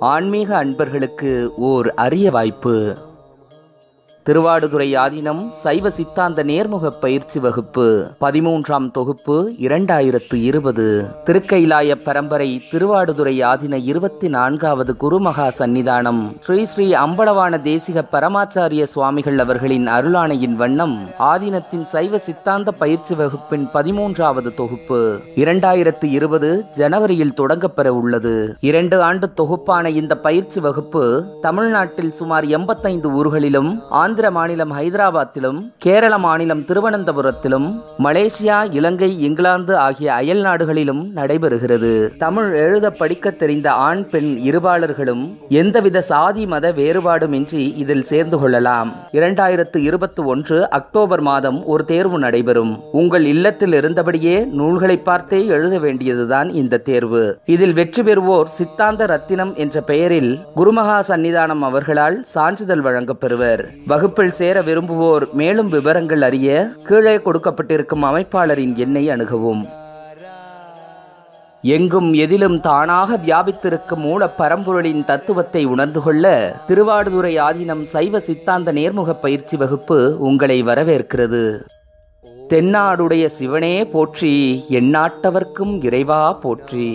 ஆன்மீக அன்பர்களுக்கு ஓர் அரிய வாய்ப்பு. திருவாடுதுறை ஆதீனம் சைவ சித்தாந்த நேர்முக பயிற்சி வகுப்பு பதிமூன்றாம் தொகுப்பு இரண்டாயிரத்து இருபது. திருக்கைலாய பரம்பரை திருவாடுதுறை ஆதீன இருபத்தி நான்காவது குருமகா சந்நிதானம். ஸ்ரீ ஸ்ரீ அம்பலவான தேசிக பரமாச்சாரிய சுவாமிகள் அவர்களின் அருளாணையின் வண்ணம் ஆதீனத்தின் சைவ சித்தாந்த பயிற்சி வகுப்பின் பதிமூன்றாவது தொகுப்பு இரண்டாயிரத்து இருபது ஜனவரியில் தொடங்கப்பெற உள்ளது. இரண்டு ஆண்டு தொகுப்பான இந்த பயிற்சி வகுப்பு தமிழ்நாட்டில் சுமார் எண்பத்தைந்து ஊர்களிலும் ஆந்திர மாநிலம் ஹைதராபாத்திலும் கேரள மாநிலம் திருவனந்தபுரத்திலும் மலேசியா இலங்கை இங்கிலாந்து ஆகிய அயல் நாடுகளிலும் நடைபெறுகிறது. தமிழ் எழுத படிக்க தெரிந்த ஆண் பெண் இருபாளர்களும் எந்தவித சாதி மத வேறுபாடுமின்றி இதில் சேர்ந்து கொள்ளலாம். இரண்டாயிரத்து இருபத்தி ஒன்று அக்டோபர் மாதம் ஒரு தேர்வு நடைபெறும். உங்கள் இல்லத்தில் இருந்தபடியே நூல்களை பார்த்தே எழுத வேண்டியதுதான் இந்த தேர்வு. இதில் வெற்றி பெறுவோர் சித்தாந்த ரத்தினம் என்ற பெயரில் குருமகா சன்னிதானம் அவர்களால் சான்றிதழ் வழங்கப்பெறுவர் வகுப்பு வகுப்பில் சேர விரும்புவோர் மேலும் விவரங்கள் அறிய கீழே கொடுக்கப்பட்டிருக்கும் அமைப்பாளரின் எண்ணை அணுகவும். எங்கும் எதிலும் தானாக வியாபித்திருக்கும் மூல பரம்பொருளின் தத்துவத்தை உணர்ந்து கொள்ள திருவாடுதுறை ஆதீனம் சைவ சித்தாந்த நேர்முக பயிற்சி வகுப்பு உங்களை வரவேற்கிறது. தென்னாடுடைய சிவனே போற்றி எண்ணாட்டவர்க்கும் இறைவா போற்றி.